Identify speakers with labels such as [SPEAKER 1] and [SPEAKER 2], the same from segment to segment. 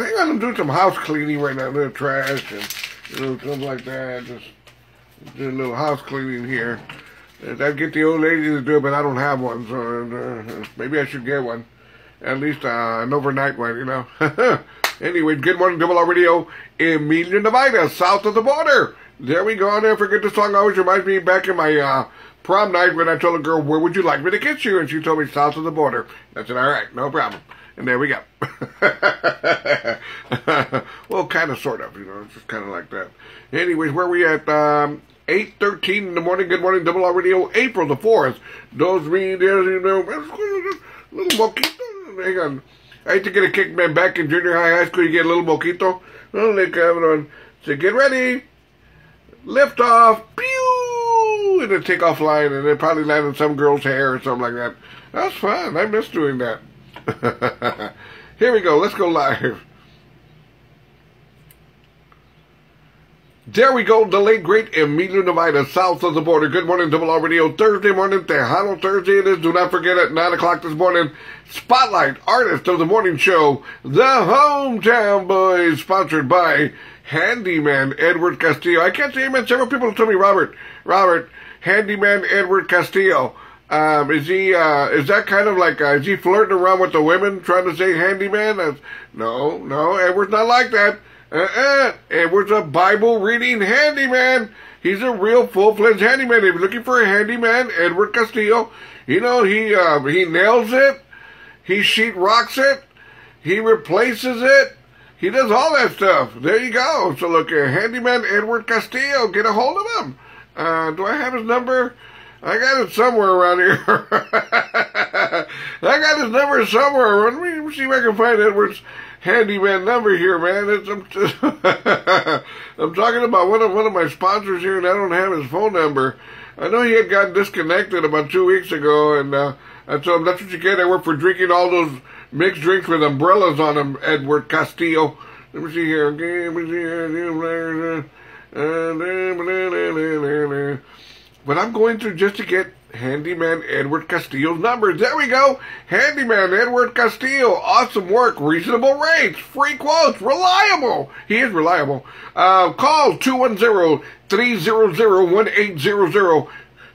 [SPEAKER 1] hang on, I'm doing some house cleaning right now, a little trash and you know, something like that. Just do a little house cleaning here. And I'd get the old lady to do it, but I don't have one, so uh, maybe I should get one. At least uh, an overnight one, you know. anyway, good morning, Double R Radio, Emilio Navaira, south of the border. There we go. I'll never forget the song. Always reminds me back in my uh, prom night when I told a girl, where would you like me to kiss you? And she told me south of the border. I said, all right, no problem. And there we go. well, kind of, sort of, you know, it's just kind of like that. Anyways, where we at? Um, 8.13 in the morning. Good morning, Double R Radio, April the 4th. Those me, there's, you know, little moquito. Hang on. I used to get a kick, man, back in junior high, high school, you get a little moquito. Oh, they come on. So get ready. Lift off. Pew! And then take off line, and then probably land in some girl's hair or something like that. That's fun. I miss doing that. Here we go. Let's go live. There we go, the late great Emilio Navaira, south of the border. Good morning, Double R Radio. Thursday morning, Tejano Thursday it is. Do not forget at 9 o'clock this morning, Spotlight, artist of the morning show, The Hometown Boys, sponsored by Handyman Edward Castillo. I can't say amen. Several people told me, Robert, Robert, Handyman Edward Castillo. Um, is he, uh, is that kind of like, uh, is he flirting around with the women trying to say handyman? No, no, Edward's not like that. Uh-uh. Edward's a Bible reading handyman. He's a real full-fledged handyman. If you're looking for a handyman, Edward Castillo, you know, he, uh, he nails it. He sheet rocks it. He replaces it. He does all that stuff. There you go. So look, uh, handyman Edward Castillo, get a hold of him. Uh, do I have his number? I got it somewhere around here. I got his number somewhere. Let me see if I can find Edward's handyman number here, man. It's, I'm, I'm talking about one of one of my sponsors here, and I don't have his phone number. I know he had gotten disconnected about two weeks ago, and uh, I told him that's what you get. I work for drinking all those mixed drinks with umbrellas on them, Edward Castillo. Let me see here. Let me see here. But I'm going through just to get Handyman Edward Castillo's numbers. There we go. Handyman Edward Castillo. Awesome work. Reasonable rates. Free quotes. Reliable. He is reliable. Uh, call 210-300-1800.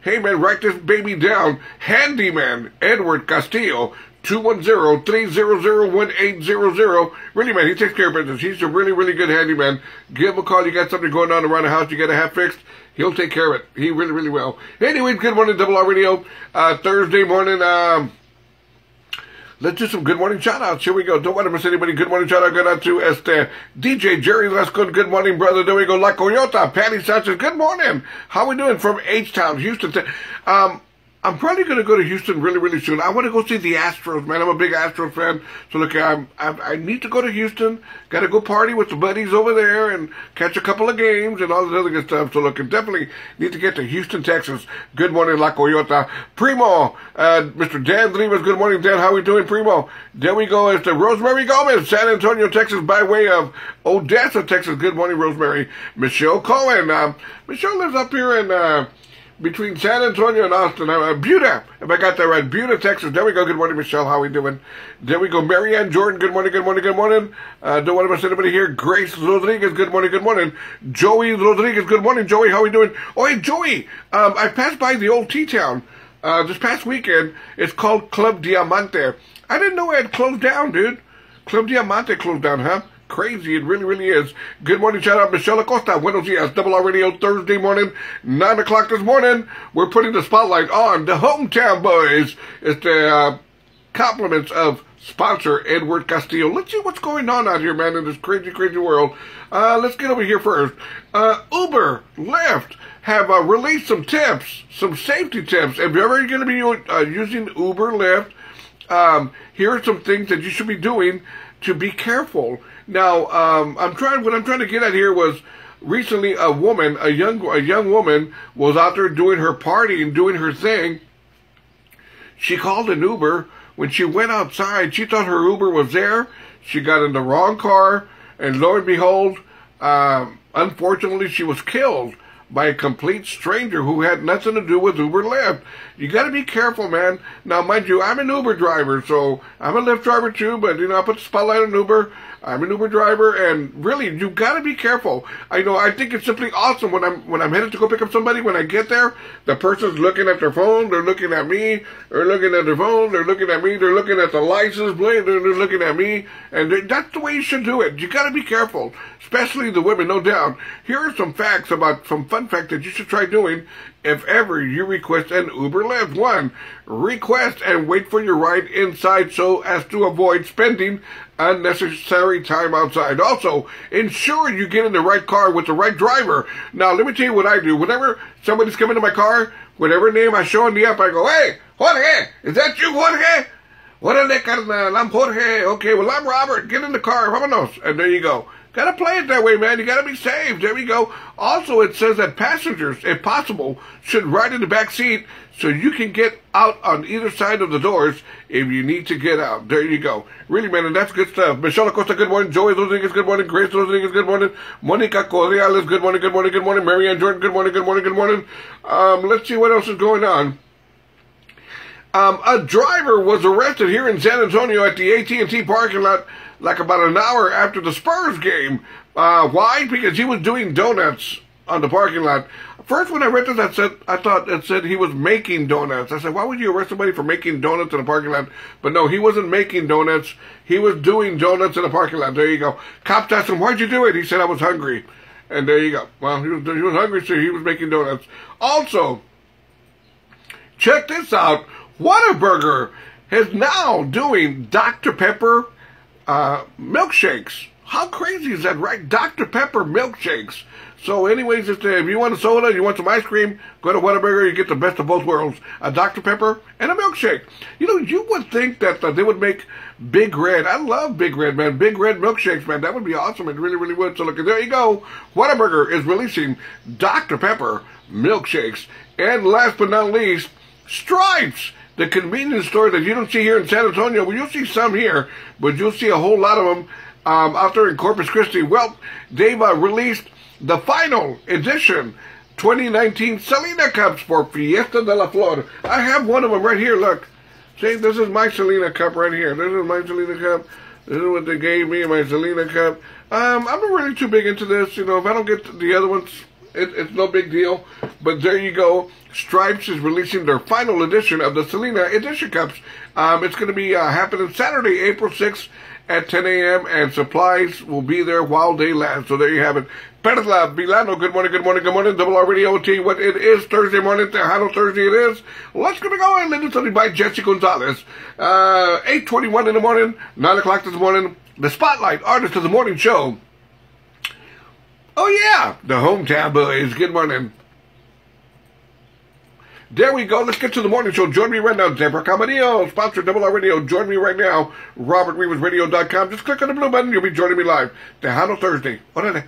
[SPEAKER 1] Hey man, write this baby down. Handyman Edward Castillo. 210-300-1800. Really, man, he takes care of business. He's a really, really good handyman. Give him a call. You got something going on around the house you got to have fixed. He'll take care of it. He really, really will. Anyway, good morning, Double R Radio. Uh, Thursday morning, um, Let's do some good morning shout outs. Here we go. Don't want to miss anybody. Good morning shout out. Good out to este, DJ Jerry Lescott. Good morning, brother. There we go. La Coyota. Patty Sanchez. Good morning. How we doing from H Town, Houston? Um, I'm probably going to go to Houston really, really soon. I want to go see the Astros, man. I'm a big Astro fan. So, look, I'm, I, I need to go to Houston. Got to go party with the buddies over there and catch a couple of games and all this other good stuff. So, look, I definitely need to get to Houston, Texas. Good morning, La Coyota. Primo, uh, Mr. Dan Rivas. Good morning, Dan. How we doing, Primo? There we go. It's the Rosemary Gomez, San Antonio, Texas, by way of Odessa, Texas. Good morning, Rosemary. Michelle Cohen. Um, Michelle lives up here in... Uh, between San Antonio and Austin. Uh, Buda, if I got that right. Buda, Texas. There we go. Good morning, Michelle. How we doing? There we go. Marianne Jordan. Good morning, good morning, good morning. Uh, don't want to miss anybody here. Grace Rodriguez. Good morning, good morning. Joey Rodriguez. Good morning, Joey. How we doing? Oh, hey, Joey. Um, I passed by the old T-Town uh, this past weekend. It's called Club Diamante. I didn't know it had closed down, dude. Club Diamante closed down, huh? Crazy. It really, really is. Good morning, shout out Michelle Acosta. Buenos dias. Double R Radio Thursday morning, 9 o'clock this morning. We're putting the spotlight on the hometown boys. It's the uh, compliments of sponsor Edward Castillo. Let's see what's going on out here, man, in this crazy, crazy world. Uh, let's get over here first. Uh, Uber, Lyft have uh, released some tips, some safety tips. If you're ever going to be uh, using Uber, Lyft, um, here are some things that you should be doing to be careful. Now, um, I'm trying. What I'm trying to get at here was recently a woman, a young a young woman, was out there doing her party and doing her thing. She called an Uber. When she went outside, she thought her Uber was there. She got in the wrong car, and lo and behold, um, unfortunately, she was killed by a complete stranger who had nothing to do with Uber Lyft. You got to be careful, man. Now, mind you, I'm an Uber driver, so I'm a Lyft driver too, but, you know, I put the spotlight on Uber. I'm an Uber driver, and really, you gotta be careful. I know. I think it's simply awesome when I'm when I'm headed to go pick up somebody. When I get there, the person's looking at their phone. They're looking at me. They're looking at their phone. They're looking at me. They're looking at the license plate. They're, they're looking at me, and that's the way you should do it. You gotta be careful, especially the women. No doubt. Here are some facts about some fun facts that you should try doing if ever you request an Uber Lyft. One, request and wait for your ride inside so as to avoid spending unnecessary time outside. Also, ensure you get in the right car with the right driver. Now, let me tell you what I do. Whenever somebody's coming to my car, whatever name I show on the app, I go, hey, Jorge, is that you, Jorge? What are they? I'm Jorge. Okay, well, I'm Robert. Get in the car. Vámonos. And there you go. Gotta play it that way, man. You gotta be safe. There we go. Also, it says that passengers, if possible, should ride in the back seat so you can get out on either side of the doors if you need to get out. There you go. Really, man, and that's good stuff. Michelle Acosta, good morning. Joey Rodriguez, good morning. Grace Rodriguez, good morning. Monica Cordiales, good morning, good morning, good morning. Marianne Jordan, good morning, good morning, good morning. Um, let's see what else is going on. Um, a driver was arrested here in San Antonio at the AT&T parking lot like about an hour after the Spurs game. Uh, why? Because he was doing donuts on the parking lot. First, when I read this, I said I thought it said he was making donuts. I said, why would you arrest somebody for making donuts in the parking lot? But no, he wasn't making donuts. He was doing donuts in the parking lot. There you go. Cops asked him, why'd you do it? He said, I was hungry. And there you go. Well, he was, he was hungry, so he was making donuts. Also, check this out. Whataburger is now doing Dr. Pepper uh, milkshakes. How crazy is that, right? Dr. Pepper milkshakes. So anyways, if, you want a soda, you want some ice cream, go to Whataburger, you get the best of both worlds. A Dr. Pepper and a milkshake. You know, you would think that uh, they would make Big Red. I love Big Red, man. Big Red milkshakes, man. That would be awesome. It really, really would. So look, there you go. Whataburger is releasing Dr. Pepper milkshakes. And last but not least, Stripes the convenience store that you don't see here in San Antonio, well, you'll see some here, but you'll see a whole lot of them um, out there in Corpus Christi. Well, they've uh, released the final edition 2019 Selena Cups for Fiesta de la Flor. I have one of them right here, look. See, this is my Selena Cup right here. This is my Selena Cup. This is what they gave me, my Selena Cup. Um, I'm not really too big into this. You know, if I don't get the other ones, it, it's no big deal. But there you go. Stripes is releasing their final edition of the Selena Edition Cups. Um, it's going to be uh, happening Saturday, April 6th at 10 a.m. and supplies will be there while they last. So there you have it. Perla Milano, good morning, good morning, good morning. Double R Radio T. What it is Thursday morning, Tejano Thursday it is. Let's get going. Let us by Jesse Gonzalez. Uh, 8.21 in the morning, 9 o'clock this morning. The Spotlight Artist of the Morning Show. Yeah, the hometown boys. Uh, Good morning. There we go. Let's get to the morning show. Join me right now. Deborah Camarillo, sponsor Double R Radio. Join me right now. RobertRivasRadio.com. Just click on the blue button. You'll be joining me live. Tejano Thursday. Órale.